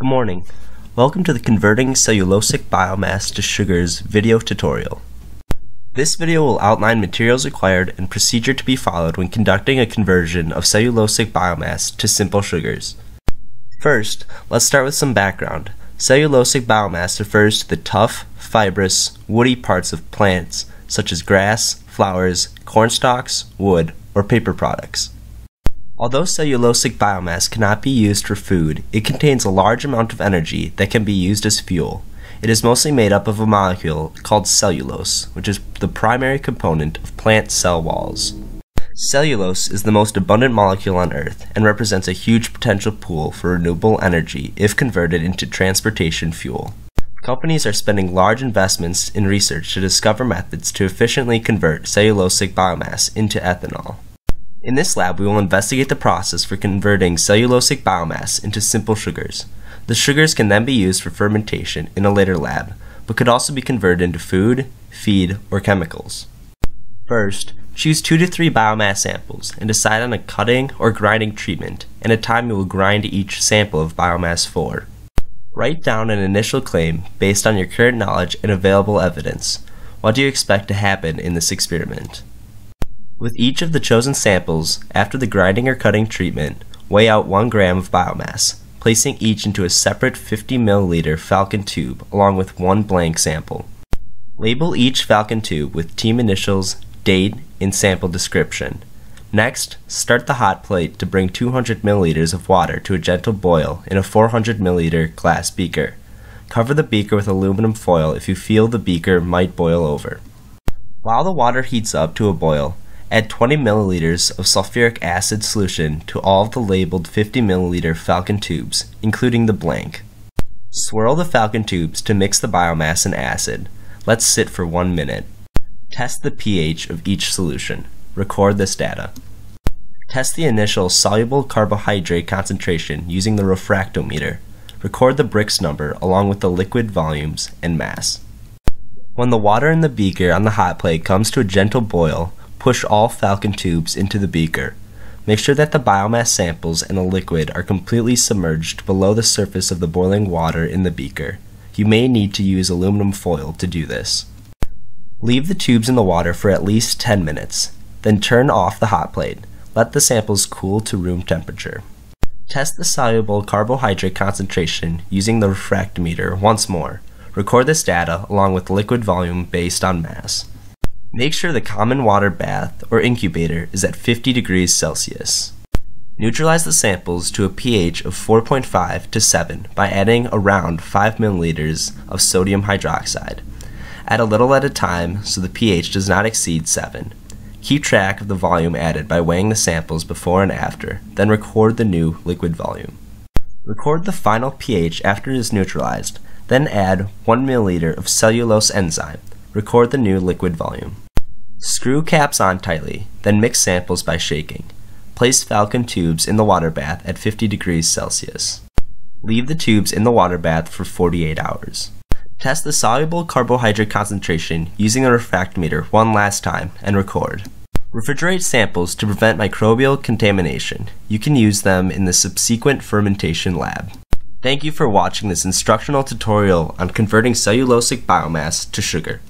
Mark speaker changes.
Speaker 1: Good morning. Welcome to the Converting Cellulosic Biomass to Sugars video tutorial. This video will outline materials required and procedure to be followed when conducting a conversion of cellulosic biomass to simple sugars. First, let's start with some background. Cellulosic biomass refers to the tough, fibrous, woody parts of plants such as grass, flowers, corn stalks, wood, or paper products. Although cellulosic biomass cannot be used for food, it contains a large amount of energy that can be used as fuel. It is mostly made up of a molecule called cellulose, which is the primary component of plant cell walls. Cellulose is the most abundant molecule on Earth and represents a huge potential pool for renewable energy if converted into transportation fuel. Companies are spending large investments in research to discover methods to efficiently convert cellulosic biomass into ethanol. In this lab, we will investigate the process for converting cellulosic biomass into simple sugars. The sugars can then be used for fermentation in a later lab, but could also be converted into food, feed, or chemicals. First, choose 2 to 3 biomass samples and decide on a cutting or grinding treatment and a time you will grind each sample of biomass for. Write down an initial claim based on your current knowledge and available evidence. What do you expect to happen in this experiment? With each of the chosen samples, after the grinding or cutting treatment, weigh out 1 gram of biomass, placing each into a separate 50 milliliter Falcon tube along with one blank sample. Label each Falcon tube with team initials, date, and sample description. Next, start the hot plate to bring 200 milliliters of water to a gentle boil in a 400 milliliter glass beaker. Cover the beaker with aluminum foil if you feel the beaker might boil over. While the water heats up to a boil, Add 20 milliliters of sulfuric acid solution to all of the labeled 50 milliliter Falcon tubes, including the blank. Swirl the Falcon tubes to mix the biomass and acid. Let's sit for one minute. Test the pH of each solution. Record this data. Test the initial soluble carbohydrate concentration using the refractometer. Record the Brix number along with the liquid volumes and mass. When the water in the beaker on the hot plate comes to a gentle boil, Push all Falcon tubes into the beaker. Make sure that the biomass samples and the liquid are completely submerged below the surface of the boiling water in the beaker. You may need to use aluminum foil to do this. Leave the tubes in the water for at least 10 minutes, then turn off the hot plate. Let the samples cool to room temperature. Test the soluble carbohydrate concentration using the refractometer once more. Record this data along with liquid volume based on mass. Make sure the common water bath or incubator is at 50 degrees Celsius. Neutralize the samples to a pH of 4.5 to 7 by adding around 5 milliliters of sodium hydroxide. Add a little at a time so the pH does not exceed 7. Keep track of the volume added by weighing the samples before and after, then record the new liquid volume. Record the final pH after it is neutralized, then add 1 milliliter of cellulase enzyme Record the new liquid volume. Screw caps on tightly, then mix samples by shaking. Place Falcon tubes in the water bath at 50 degrees Celsius. Leave the tubes in the water bath for 48 hours. Test the soluble carbohydrate concentration using a refractometer one last time and record. Refrigerate samples to prevent microbial contamination. You can use them in the subsequent fermentation lab. Thank you for watching this instructional tutorial on converting cellulosic biomass to sugar.